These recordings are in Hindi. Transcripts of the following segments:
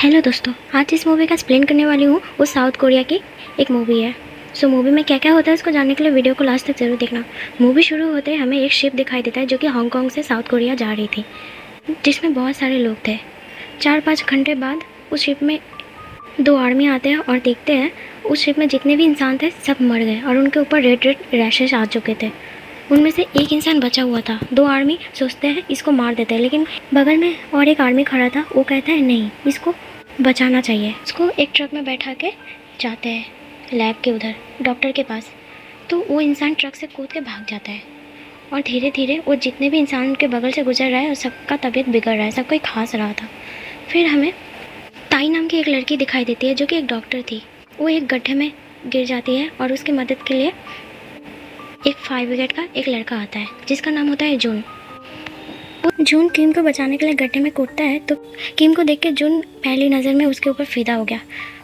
हेलो दोस्तों। आज इस मूवी का एक्सप्लेन करने वाली हूँ वो साउथ कोरिया की एक मूवी है। सो so, मूवी में क्या क्या होता है इसको जानने के लिए वीडियो को लास्ट तक ज़रूर देखना। मूवी शुरू होते ही हमें एक शिप दिखाई देता है जो कि हांगकांग से साउथ कोरिया जा रही थी जिसमें बहुत सारे लोग थे। चार पाँच घंटे बाद उस शिप में दो आर्मी आते हैं और देखते हैं उस शिप में जितने भी इंसान थे सब मर गए और उनके ऊपर रेड रेड रैशेज आ चुके थे। उनमें से एक इंसान बचा हुआ था। दो आर्मी सोचते हैं इसको मार देते हैं लेकिन बगल में और एक आर्मी खड़ा था वो कहता है नहीं इसको बचाना चाहिए। उसको एक ट्रक में बैठा के जाते हैं लैब के उधर डॉक्टर के पास। तो वो इंसान ट्रक से कूद के भाग जाता है। और धीरे धीरे वो जितने भी इंसान उनके बगल से गुजर रहा है और सबका तबीयत बिगड़ रहा है सब कोई खास रहा था। फिर हमें ताई नाम की एक लड़की दिखाई देती है, जो कि एक डॉक्टर थी। वो एक गड्ढे में गिर जाती है और उसकी मदद के लिए एक फायर ब्रिगेड का एक लड़का आता है, जिसका नाम होता है जून जून किम को बचाने के लिए गड्ढे में कूदता है तो किम को देख के जून पहली नज़र में उसके ऊपर फिदा हो गया।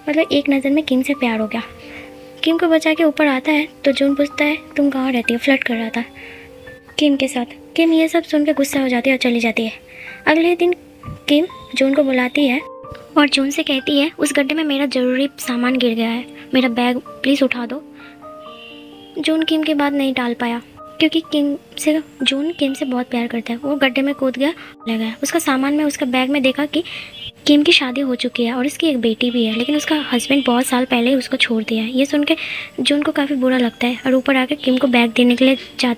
मतलब एक नज़र में किम से प्यार हो गया। किम को बचा के ऊपर आता है तो जून पूछता है, तुम कहाँ रहती हो? फ्लर्ट कर रहा था। किम के साथ। किम ये सब सुन के गुस्सा हो जाती है और चली जाती है। अगले दिन किम जून को बुलाती है और जून से कहती है, उस गड्ढे में मेरा ज़रूरी सामान गिर गया है। मेरा बैग प्लीज़ उठा दो। जून किम की बात नहीं डाल पाया। क्योंकि किम से, जून किम से बहुत प्यार करता है। वो गड्ढे में कूद गया, लगा उसका सामान में उसका बैग में देखा कि किम की शादी हो चुकी है और उसकी एक बेटी भी है, लेकिन उसका हस्बैंड बहुत साल पहले ही उसको छोड़ दिया है। ये सुन के जून को काफ़ी बुरा लगता है और ऊपर आके किम को बैग देने के लिए जा,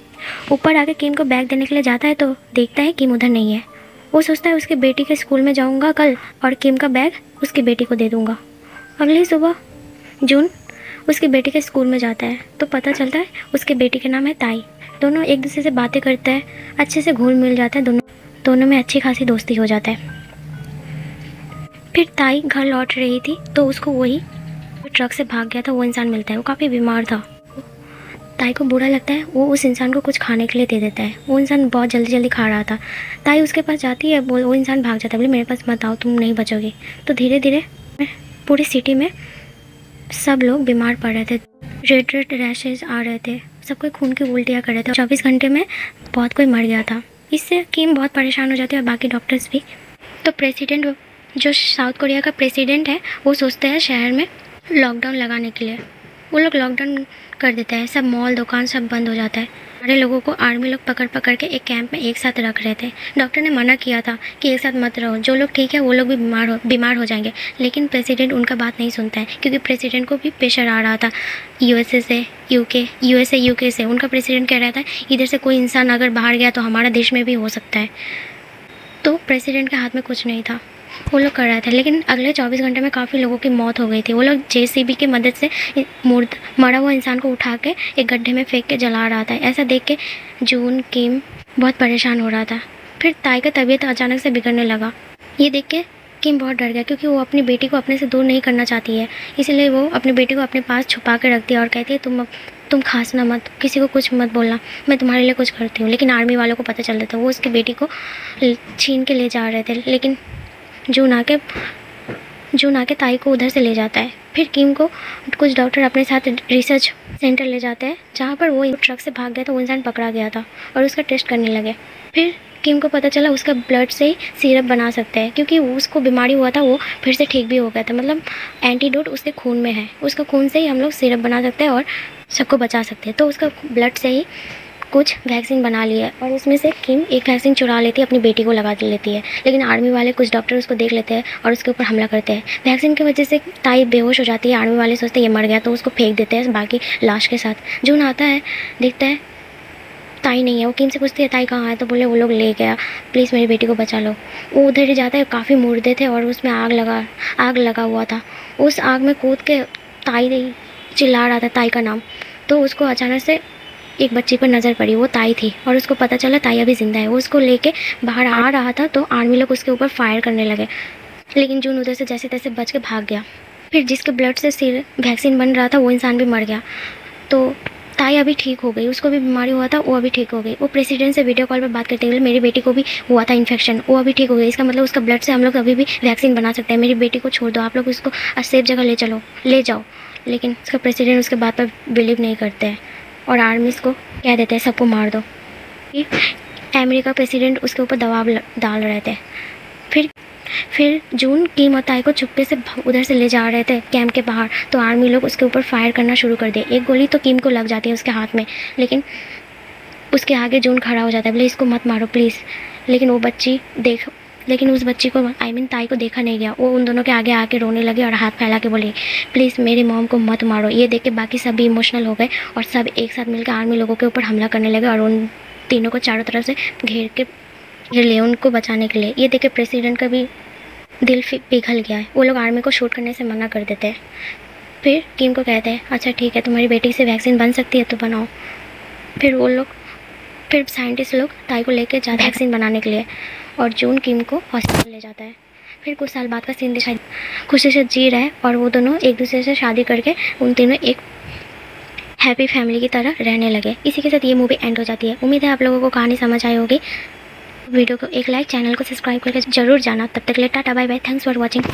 ऊपर आके किम को बैग देने के लिए जाता है तो देखता है किम उधर नहीं है। वो सोचता है उसके बेटी के स्कूल में जाऊँगा कल और किम का बैग उसकी बेटी को दे दूँगा। अगली सुबह, जून, उसकी बेटी के स्कूल में जाता है। तो पता चलता है उसके बेटी का नाम है ताई। दोनों एक दूसरे से बातें करते हैं, अच्छे से घुल मिल जाता है, दोनों दोनों में अच्छी खासी दोस्ती हो जाता है। फिर ताई घर लौट रही थी तो उसको वही ट्रक से भाग गया था, वो इंसान मिलता है। वो काफ़ी बीमार था। ताई को बुरा लगता है, वो उस इंसान को कुछ खाने के लिए दे देता है। वो इंसान बहुत जल्दी जल्दी खा रहा था। ताई उसके पास जाती है, वो इंसान भाग जाता है, बोले, मेरे पास मत आओ, तुम नहीं बचोगे। तो धीरे धीरे पूरी सिटी में सब लोग बीमार पड़ रहे थे। रेड रेड रैशेज आ रहे थे। सब कोई खून की उल्टियाँ कर रहे थे चौबीस घंटे में बहुत कोई मर गया था। इससे किम बहुत परेशान हो जाती है और बाकी डॉक्टर्स भी। तो प्रेसिडेंट जो साउथ कोरिया का प्रेसिडेंट है, वो सोचते हैं शहर में लॉकडाउन लगाने के लिए। वो लोग लॉकडाउन कर देते हैं, सब मॉल दुकान सब बंद हो जाता है। सारे लोगों को आर्मी लोग पकड़ पकड़ के एक कैंप में एक साथ रख रहे थे। डॉक्टर ने मना किया था कि एक साथ मत रहो। जो लोग ठीक है, वो लोग भी बीमार हो बीमार हो जाएँगे। लेकिन प्रेसिडेंट उनका बात नहीं सुनता है, क्योंकि प्रेसिडेंट को भी प्रेशर आ रहा था यूएसए से यूके यूएसए यूके से। उनका प्रेसिडेंट कह रहा था, इधर से कोई इंसान अगर बाहर गया तो हमारा देश में भी हो सकता है। तो प्रेसिडेंट के हाथ में कुछ नहीं था। वो लोग कर रहे थे, लेकिन अगले 24 घंटे में काफ़ी लोगों की मौत हो गई थी। वो लोग जेसीबी की मदद से मुर्द, मरा हुआ इंसान को उठा के एक गड्ढे में फेंक के जला रहा था। ऐसा देख के जून, किम बहुत परेशान हो रहा था। फिर ताई का तबीयत अचानक से बिगड़ने लगा। ये देख के किम बहुत डर गया, क्योंकि वो अपनी बेटी को अपने से दूर नहीं करना चाहती है। इसलिए वो अपनी बेटी को अपने पास छुपा के रखती है और कहती है, तुम तुम खांसना मत, किसी को कुछ मत बोलना। मैं तुम्हारे लिए कुछ करती हूँ। लेकिन आर्मी वालों को पता चल रहा था, वो उसकी बेटी को छीन के ले जा रहे थे। लेकिन जून आके जून आके ताई को उधर से ले जाता है। फिर किम को कुछ डॉक्टर अपने साथ रिसर्च सेंटर ले जाते हैं, जहाँ पर वो ट्रक से भाग गया था वो इंसान पकड़ा गया था और उसका टेस्ट करने लगे। फिर किम को पता चला उसका ब्लड से ही सीरप बना सकते हैं, क्योंकि उसको बीमारी हुआ था, वो फिर से ठीक भी हो गया था। मतलब एंटीडोट उसके खून में है, उसका खून से ही हम लोग सिरप बना सकते हैं और सबको बचा सकते हैं। तो उसका ब्लड से ही कुछ वैक्सीन बना ली है और उसमें से किम एक वैक्सीन चुरा लेती है, अपनी बेटी को लगा लेती है। लेकिन आर्मी वाले कुछ डॉक्टर उसको देख लेते हैं और उसके ऊपर हमला करते हैं। वैक्सीन की वजह से ताई बेहोश हो जाती है आर्मी वाले सोचते हैं ये मर गया तो उसको फेंक देते हैं बाकी लाश के साथ। जून आता है, देखता है ताई नहीं है, वो किम से पूछती है, ताई कहाँ है? तो बोले, वो लोग ले गया प्लीज़ मेरी बेटी को बचा लो। वो उधर ही जाता है, काफ़ी मुर्दे थे और उसमें आग लगा आग लगा हुआ था। उस आग में कूद के ताई चिल्ला रहा था, ताई का नाम। तो उसको अचानक से एक बच्ची पर नज़र पड़ी, वो ताई थी। और उसको पता चला, ताई अभी ज़िंदा है। वो उसको लेके बाहर आ रहा था तो आर्मी लोग उसके ऊपर फायर करने लगे। लेकिन जून उधर से जैसे तैसे बच के भाग गया। फिर जिसके ब्लड से सिर वैक्सीन बन रहा था, वो इंसान भी मर गया। तो ताई अभी ठीक हो गई। उसको भी बीमारी हुआ था, वो अभी ठीक हो गई। वो प्रेसिडेंट से वीडियो कॉल पर बात करते हुए, मेरी बेटी को भी हुआ था इन्फेक्शन वो अभी ठीक हो गई इसका मतलब उसका ब्लड से हम लोग अभी भी वैक्सीन बना सकते हैं। मेरी बेटी को छोड़ दो, आप लोग उसको सेफ़ जगह ले चलो। ले जाओ। लेकिन उसका प्रेसिडेंट उसके बात पर बिलीव नहीं करते हैं। और आर्मीज़ को कह देते हैं, सबको मार दो। अमेरिका प्रेसिडेंट उसके ऊपर दबाव डाल रहे थे। फिर फिर जून कीम और ताई को चुप्पे से उधर से ले जा रहे थे कैंप के बाहर। तो आर्मी लोग उसके ऊपर फायर करना शुरू कर दिए। एक गोली तो कीम को लग जाती है उसके हाथ में, लेकिन उसके आगे जून खड़ा हो जाता है। बोले, इसको मत मारो प्लीज़ लेकिन वो बच्ची देख लेकिन उस बच्ची को आई मीन ताई को देखा नहीं गया। वो उन दोनों के आगे आके रोने लगे और हाथ फैला के बोले प्लीज़ मेरी मॉम को मत मारो। ये देख के बाकी सब भी इमोशनल हो गए और सब एक साथ मिलकर आर्मी लोगों के ऊपर हमला करने लगे और उन तीनों को चारों तरफ़ से घेर के घेर लिए उनको बचाने के लिए। ये देख के प्रेसिडेंट का भी दिल पिघल गया है। वो लोग आर्मी को शूट करने से मना कर देते हैं। फिर किम को कहते हैं अच्छा ठीक है, तुम्हारी बेटी से वैक्सीन बन सकती है तो बनाओ। फिर वो लोग फिर साइंटिस्ट लोग ताई को लेकर जाते वैक्सीन बनाने के लिए और जून किम को हॉस्पिटल ले जाता है। फिर कुछ साल बाद का सीन दिखाई खुशी से जी रहा है और वो दोनों एक दूसरे से शादी करके उन तीनों एक हैप्पी फैमिली की तरह रहने लगे। इसी के साथ ये मूवी एंड हो जाती है। उम्मीद है आप लोगों को कहानी समझ आई होगी। वीडियो को एक लाइक चैनल को सब्सक्राइब करके ज़रूर जाना। तब तक ले tata bye bye thanks for watching